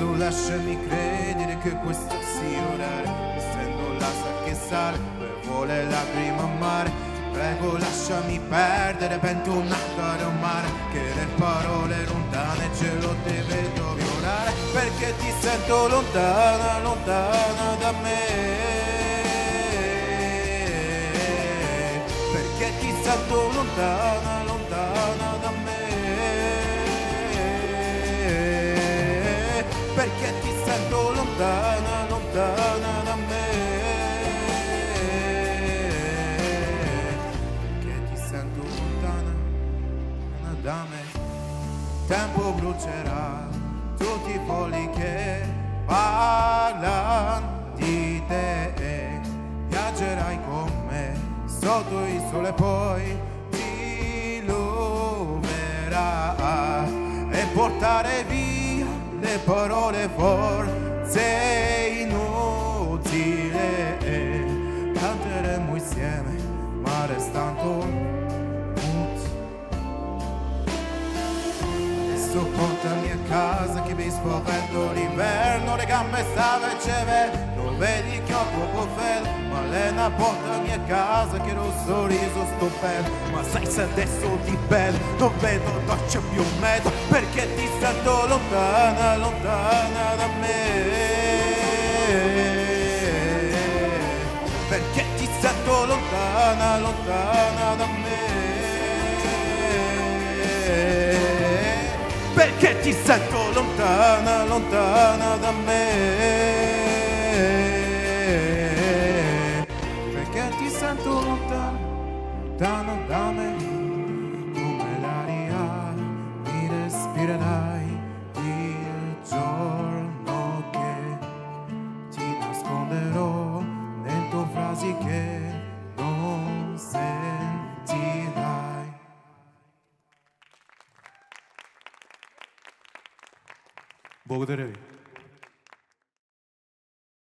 Adesso lasciami credere che questo sia orario Essendo l'asta che sale per vuole lacrime amare Prego lasciami perdere bentornata al mare. Che le parole lontane ce lo devo violare. Perché ti sento lontana, lontana da me. Perché ti sento lontana, lontana da me perché ti sento lontana, lontana da me. Perché ti sento lontana, lontana da me. Tempo brucerà tutti i folli che parlano di te. Viaggerai con me sotto il sole poi ti illuminerà e portare via le parole forse inutile. Canteremo insieme ma restando muti adesso portami a casa che mi spavento l'inverno le gambe stave ceve. Non vedi che ho poco freddo Malena portami a casa che un sorriso stupendo ma sai se adesso ti bello non vedo doccia più mezzo perché ti sento lontana lontana da me. Perché ti sento lontana lontana da me ti sento lontana lontana da me. Perché ti sento lontana lontana da me. Come l'aria mi respirerai Благодаря ви.